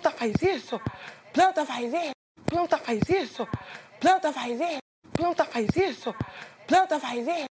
planta faz isso, planta faz isso, planta faz isso, planta faz isso, planta faz isso, planta faz isso.